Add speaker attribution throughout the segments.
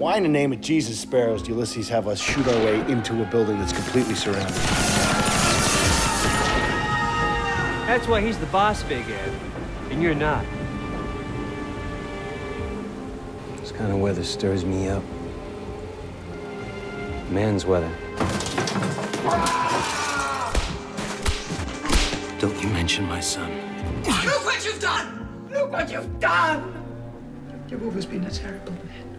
Speaker 1: Why in the name of Jesus Sparrows do Ulysses have us shoot our way into a building that's completely surrounded?
Speaker 2: That's why he's the boss, Big Ed, and you're not.
Speaker 3: This kind of weather stirs me up. Man's weather. Don't you mention my son.
Speaker 4: Look what you've done! Look what you've done! You've always been a terrible man.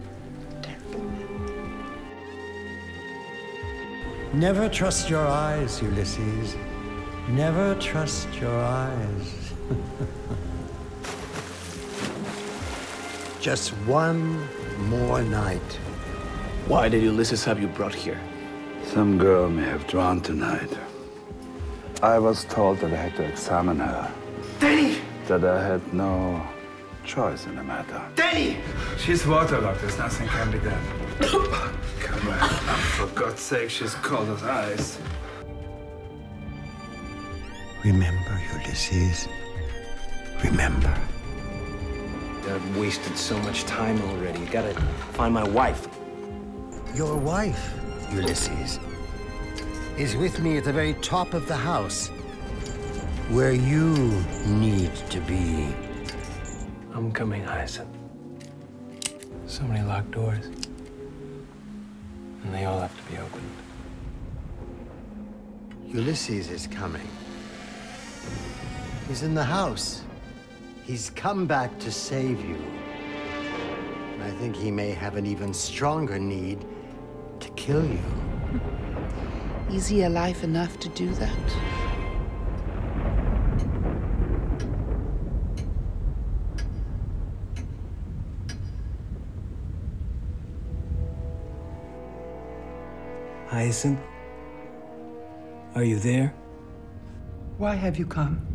Speaker 5: Never trust your eyes, Ulysses. Never trust your eyes. Just one more night.
Speaker 6: Why did Ulysses have you brought here?
Speaker 7: Some girl may have drawn tonight. I was told that I had to examine her.
Speaker 4: Danny!
Speaker 7: That I had no choice in the matter.
Speaker 4: Danny!
Speaker 7: She's waterlogged. There's nothing can be done. Come on. For God's sake, she's cold as ice.
Speaker 5: Remember, Ulysses. Remember.
Speaker 3: I've wasted so much time already. You gotta find my wife.
Speaker 5: Your wife, Ulysses, is with me at the very top of the house, where you need to be.
Speaker 3: I'm coming, Hyacinth. So many locked doors. And they all have to be opened.
Speaker 5: Ulysses is coming. He's in the house. He's come back to save you. And I think he may have an even stronger need to kill you.
Speaker 8: Is he alive enough to do that?
Speaker 3: Hyacinth? Are you there?
Speaker 4: Why have you come?